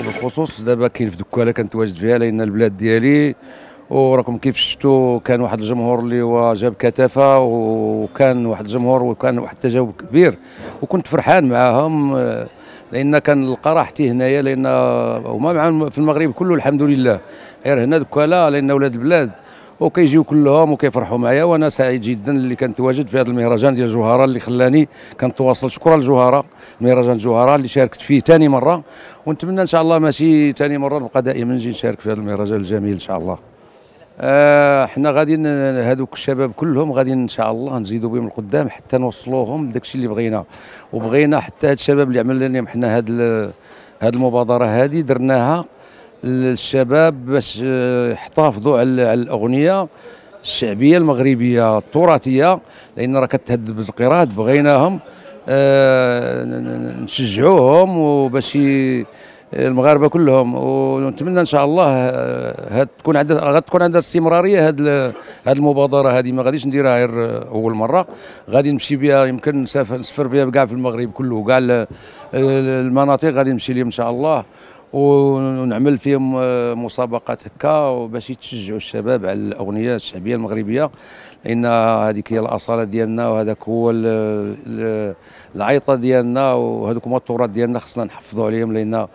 وبالخصوص دابا كاين في دكاله كنتواجد فيها لأن البلاد ديالي وراكم كيف شفتوا كان واحد الجمهور اللي هو جاب كثافه وكان واحد الجمهور وكان واحد التجاوب كبير وكنت فرحان معاهم لأن كنلقى راحتي هنايا لأن هما في المغرب كله الحمد لله. غير هنا دكاله لأن ولاد البلاد وكيجيو كلهم وكيفرحوا معايا. وأنا سعيد جدا اللي كنت واجد في هذا المهرجان ديال جوهرة اللي خلاني كنتواصل شكرا لجوهرة مهرجان جوهرة اللي شاركت فيه ثاني مرة. ونتمنى إن شاء الله ماشي ثاني مرة نبقى دائما نجي نشارك في هذا المهرجان الجميل إن شاء الله. آه حنا غادي هذوك الشباب كلهم غادي إن شاء الله نزيدوا بهم القدام حتى نوصلوهم لداك الشيء اللي بغينا. وبغينا حتى هاد الشباب اللي عمل لنا حنا هاد هاد المبادرة هذه درناها. للشباب باش آه، يحتفظوا على الأغنية الشعبية المغربية التراثية لأن راه كتهدد بالانقراض بغيناهم آه، نشجعوهم وباش المغاربة كلهم. ونتمنى إن شاء الله آه، هاد تكون عندها غتكون عندها استمرارية هاد هاد المبادرة هذه ما غاديش نديرها غير أول مرة. غادي نمشي بها يمكن نسافر نسافر بها كاع في المغرب كله. كاع ال- المناطق غادي نمشي لهم إن شاء الله. ونعمل فيهم آه، مسابقات هكا باش يتشجعوا الشباب على الأغنية الشعبية المغربية لأن هذيك هي الأصالة ديالنا وهذاك هو ال- ال- العيطة ديالنا وهذوك هما التراث ديالنا خصنا نحفظوا عليهم لأن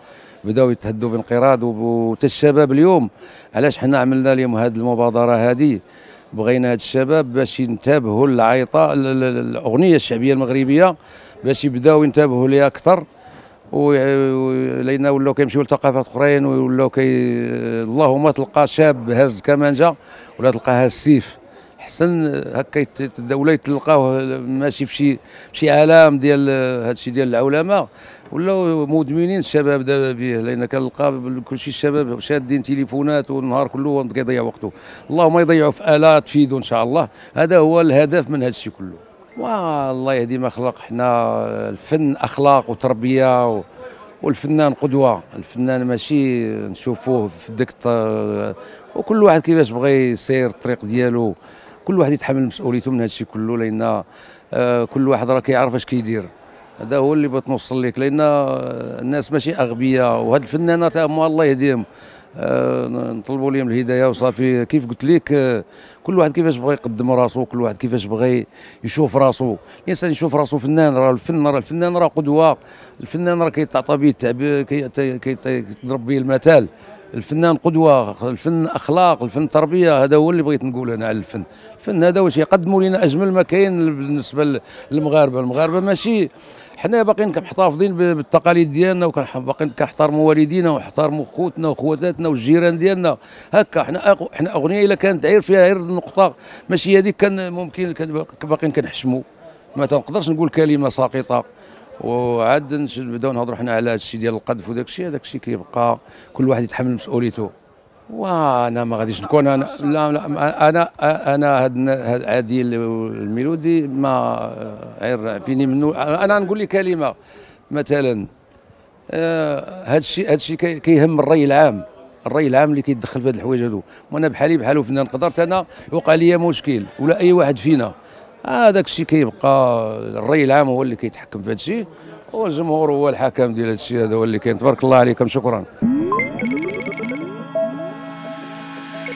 بداو يتهدوا بانقراض وحتى الشباب اليوم علاش حنا عملنا لهم هذه المبادرة هذه بغينا هاد الشباب باش ينتبهوا للعيطة ال- ال- الأغنية الشعبية المغربية باش يبداو ينتبهوا ليها أكثر لأن ولاو كيمشيو لثقافات أخرين ولاو كي اللهم تلقى شاب هاز كمانجة ولا تلقى هاز سيف. حسن هكا ولا تلقاوه ماشي في شي شي عالم ديال هادشي ديال العولمة. ولاو مدمنين الشباب دابا به لأن كنلقى كلشي الشباب شادين تليفونات والنهار كله كيضيع وقته. اللهم يضيعوا في آلات تفيدوا إن شاء الله. هذا هو الهدف من هادشي كله. والله يهدي ما خلق حنا الفن أخلاق وتربية و... والفنان قدوة. الفنان ماشي نشوفوه في ديك وكل واحد كيفاش بغى يسير الطريق ديالو. كل واحد يتحمل مسؤوليته من هادشي كله لأن آه، كل واحد راه كيعرف اش كيدير. هذا هو اللي بغيت نوصل لك لأن آه، الناس ماشي أغبياء. وهاد الفنانات الله يهديهم. نطلبوا لهم الهداية وصافي. كيف قلت لك آه، كل واحد كيفاش بغى يقدم راسو كل واحد كيفاش بغى يشوف راسو. الإنسان يشوف راسو فنان راه الفن راه الفنان راه قدوة. الفنان راه كيتعطى به كيضرب به المثال. الفنان قدوة الفن أخلاق الفن تربية هذا هو اللي بغيت نقول أنا على الفن. الفن هذا واش يقدموا لنا أجمل ما كاين بالنسبة للمغاربة. المغاربة ماشي حنا باقيين محتفظين ب- بالتقاليد ديالنا وباقيين كنحترموا والدينا ونحترموا خوتنا وخواتاتنا والجيران ديالنا. هكا حنا حنا اغنيه إلا كانت غير فيها غير النقطة. ماشي هذيك كان ممكن كان باقيين كنحشموا ما تنقدرش نقول كلمة ساقطة. وعاد نبداو نهضروا حنا على هذا الشيء ديال القذف وداك الشيء هذاك الشيء كيبقى كل واحد يتحمل مسؤوليته. وأنا ما غاديش نكون أنا لا, لا أنا أنا هاد هاد عادي الميلودي ما غير فيني منه أنا نقول لك كلمة مثلا آه، هاد الشيء هاد الشيء كي- كيهم الراي العام. الراي العام اللي كيتدخل في هاد الحوايج هادو. وأنا بحالي بحالو فنان قدرت أنا يوقع لي مشكل ولا أي واحد فينا. هذاك الشيء كيبقى الراي العام هو اللي كيتحكم في هذا الشيء والجمهور هو الحكم ديال هذا الشيء هذا هو اللي كاين. تبارك الله عليكم شكرا.